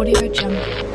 Audio Jungle.